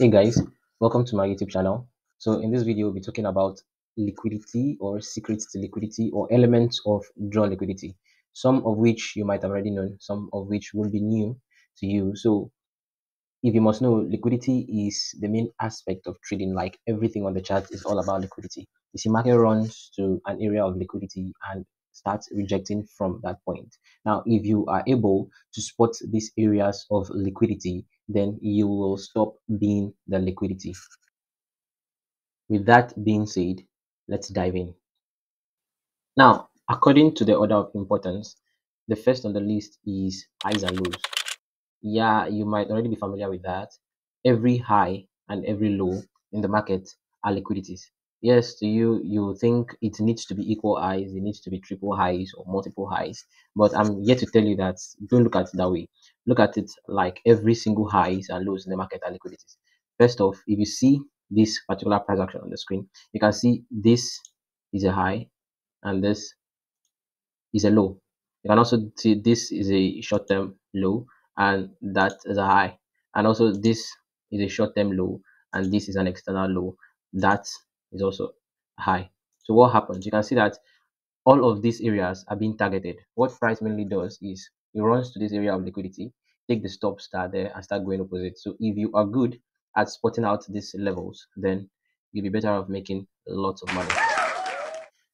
Hey guys, welcome to my YouTube channel. So in this video, we'll be talking about liquidity or secrets to liquidity or elements of draw liquidity, some of which you might have already known, some of which will be new to you. So if you must know, liquidity is the main aspect of trading, like everything on the chart is all about liquidity. You see, market runs to an area of liquidity and starts rejecting from that point. Now, if you are able to spot these areas of liquidity, then you will stop being the liquidity. With that being said, let's dive in. Now, according to the order of importance, the first on the list is highs and lows. Yeah, you might already be familiar with that. Every high and every low in the market are liquidities. Yes, to you, you think it needs to be equal highs, it needs to be triple highs or multiple highs. But I'm here to tell you that don't look at it that way. Look at it like every single highs and lows in the market are liquidities. First off, if you see this particular price action on the screen, you can see this is a high and this is a low. You can also see this is a short-term low and that is a high. And also this is a short-term low and this is an external low. That is also high. So what happens? You can see that all of these areas are being targeted. What price mainly does is it runs to this area of liquidity, take the stop start there and start going opposite. So if you are good at spotting out these levels, then you'll be better off making lots of money.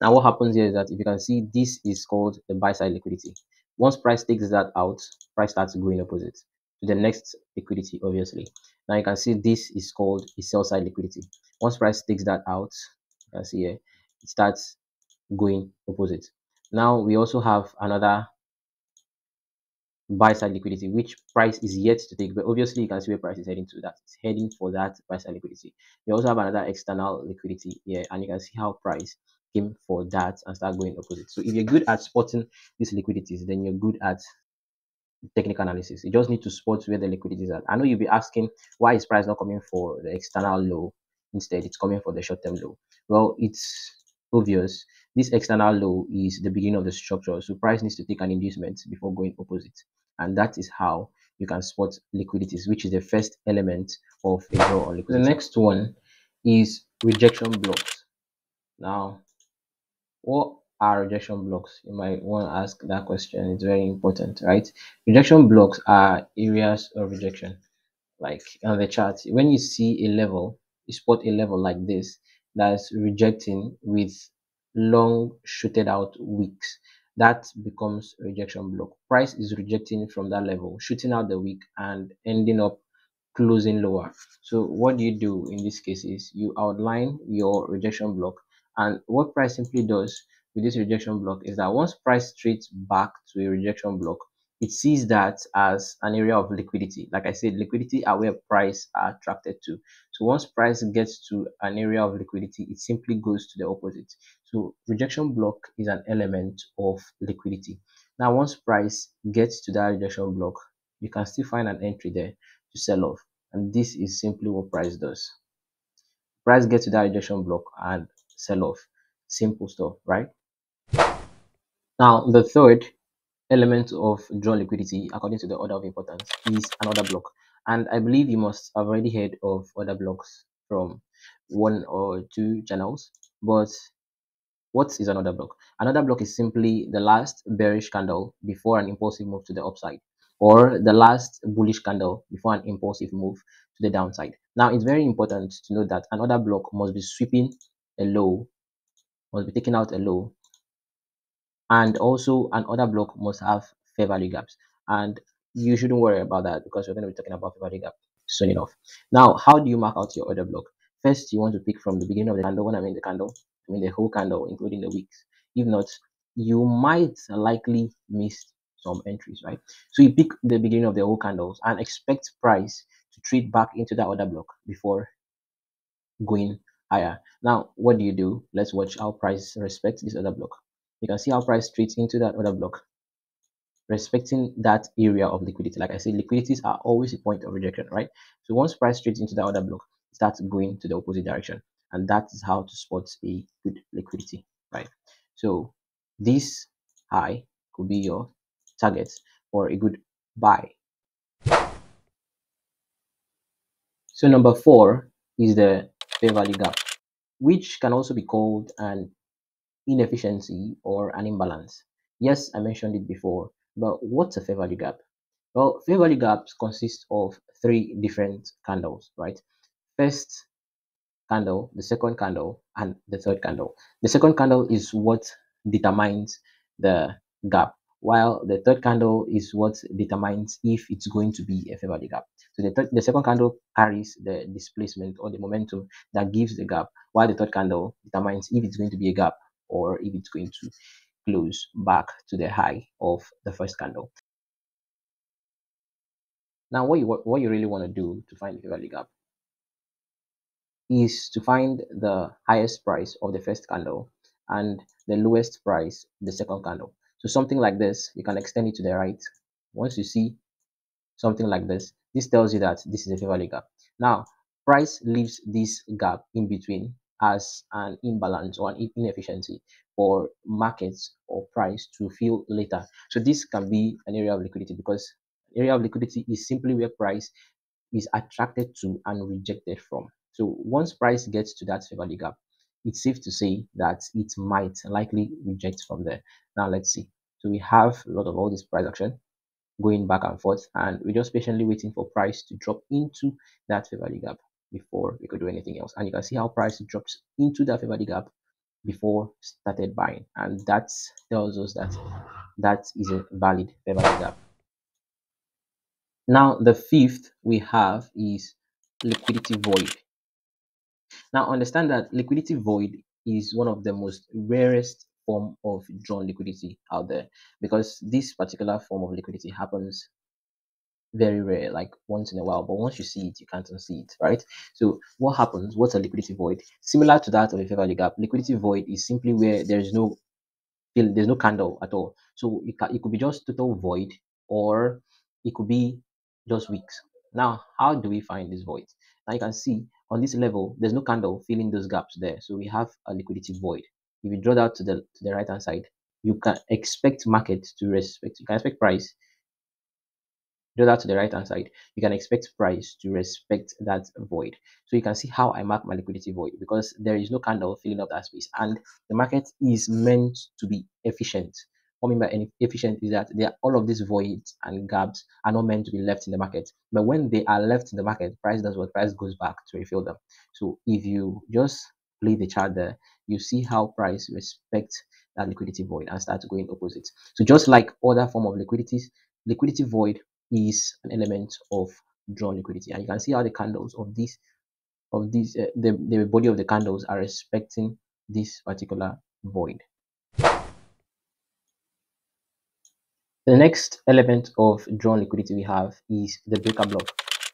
Now what happens here is that if you can see this is called the buy side liquidity. Once price takes that out, price starts going opposite to the next liquidity, obviously. Now you can see this is called a sell side liquidity. Once price takes that out, you can see here, it starts going opposite. Now we also have another buy side liquidity, which price is yet to take, but obviously you can see where price is heading to that. It's heading for that buy side liquidity. We also have another external liquidity here, and you can see how price came for that and start going opposite. So if you're good at spotting these liquidities, then you're good at technical analysis. You just need to spot where the liquidities are. I know you'll be asking why is price not coming for the external low instead it's coming for the short-term low. Well, it's obvious. This external low is the beginning of the structure. So price needs to take an inducement before going opposite. And that is how you can spot liquidities, which is the first element of a draw on liquidity. The next one is rejection blocks. Now, what are rejection blocks? You might want to ask that question. It's very important, right? Rejection blocks are areas of rejection. Like on the chart, when you see a level, you spot a level like this that's rejecting with long shooted out wicks that becomes rejection block. Price is rejecting from that level shooting out the wick and ending up closing lower. So what you do in this case is you outline your rejection block. And what price simply does with this rejection block is that once price trades back to a rejection block it sees that as an area of liquidity. Like I said, liquidity are where price are attracted to. So once price gets to an area of liquidity, it simply goes to the opposite. So rejection block is an element of liquidity. Now, once price gets to that rejection block, you can still find an entry there to sell off. And this is simply what price does. Price gets to that rejection block and sell off. Simple stuff, right? Now, the third element of draw on liquidity according to the order of importance is an order block. And i believe you must have already heard of order blocks from one or two channels but what is an order block? An order block is simply the last bearish candle before an impulsive move to the upside or the last bullish candle before an impulsive move to the downside. Now it's very important to note that an order block must be sweeping a low must be taking out a low and also an order block must have fair value gaps. And you shouldn't worry about that because we're going to be talking about fair value gap soon enough. Now how do you mark out your order block? First you want to pick from the beginning of the candle when i mean the candle i mean the whole candle including the wicks. If not you might likely miss some entries right? So you pick the beginning of the whole candles and expect price to trade back into that order block before going higher. Now what do you do? Let's watch how price respects this order block you can see how price trades into that order block respecting that area of liquidity. Like i said liquidities are always a point of rejection right? So once price trades into that order block it starts going to the opposite direction and that is how to spot a good liquidity right? So this high could be your target for a good buy. So number four is the fair value gap, which can also be called an inefficiency or an imbalance. Yes, I mentioned it before, but what's a fair value gap? Well, fair value gaps consist of three different candles, right? First candle, the second candle, and the third candle. The second candle is what determines the gap, while the third candle is what determines if it's going to be a fair value gap. So the, the second candle carries the displacement or the momentum that gives the gap, while the third candle determines if it's going to be a gap or if it's going to close back to the high of the first candle. Now, what you what you really want to do to find the value gap is to find the highest price of the first candle and the lowest price the second candle. So something like this, you can extend it to the right. Once you see something like this, this tells you that this is a value gap. Now, price leaves this gap in between as an imbalance or an inefficiency for markets or price to fill later. So this can be an area of liquidity because area of liquidity is simply where price is attracted to and rejected from. So once price gets to that value gap, it's safe to say that it might likely reject from there. Now let's see. So we have a lot of all this price action going back and forth, and we're just patiently waiting for price to drop into that value gap before we could do anything else. And you can see how price drops into that value gap before started buying, and that tells us that that is a valid value gap. Now the fifth we have is liquidity void. Now understand that liquidity void is one of the most rarest form of draw on liquidity out there because this particular form of liquidity happens very rare, like once in a while. But once you see it, you can't unsee it, right? So what happens? What's a liquidity void? Similar to that of a fair value gap, liquidity void is simply where there is no fill there's no candle at all. So it, it could be just total void, or it could be just wicks. Now, how do we find this void? Now you can see on this level, there's no candle filling those gaps there. So we have a liquidity void. If you draw that to the to the right hand side, you can expect market to respect, you can expect price. Draw that to the right hand side, you can expect price to respect that void. So you can see how I mark my liquidity void because there is no candle filling up that space and the market is meant to be efficient what I mean by efficient is that they are, all of these voids and gaps are not meant to be left in the market. But when they are left in the market, price does what price goes back to refill them. So if you just play the chart there, you see how price respects that liquidity void and starts going opposite. So just like other form of liquidities, liquidity void is an element of draw on liquidity, and you can see how the candles of this of this uh, the, the body of the candles are respecting this particular void. The next element of draw on liquidity we have is the breaker block.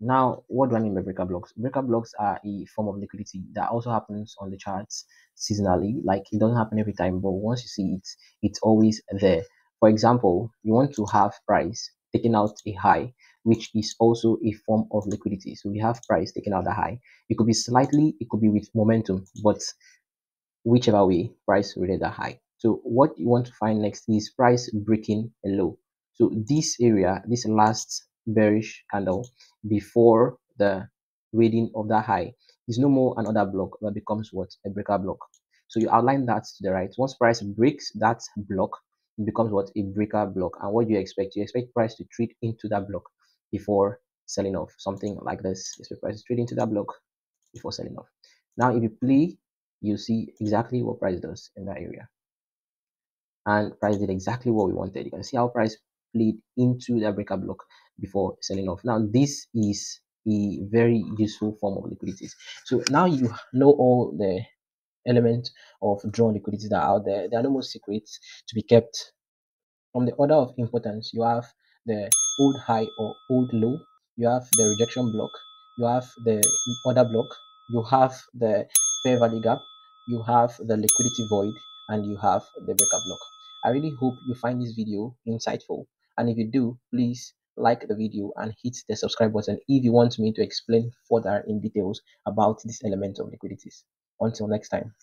Now, what do I mean by breaker blocks? Breaker blocks are a form of liquidity that also happens on the charts seasonally. Like it doesn't happen every time, but once you see it, it's always there. For example, you want to have price taking out a high, which is also a form of liquidity. So we have price taking out a high. It could be slightly, it could be with momentum, but whichever way, price rated a high. So what you want to find next is price breaking a low. So this area, this last bearish candle before the reading of that high is no more an order block, but becomes what? A breaker block. So you outline that to the right. Once price breaks that block, becomes what? A breaker block. And what do you expect? You expect price to trade into that block before selling off. Something like this. You expect price to trade into that block before selling off. Now, if you play, you see exactly what price does in that area and price did exactly what we wanted. You can see how price played into that breaker block before selling off. Now, this is a very useful form of liquidities. So now you know all the elements of draw on liquidities that are out there. There are no more secrets to be kept. From the order of importance, you have the old high or old low, you have the rejection block, you have the order block, you have the fair value gap, you have the liquidity void, and you have the breaker block. I really hope you find this video insightful. And if you do, please like the video and hit the subscribe button if you want me to explain further in details about this element of liquidities. Until next time.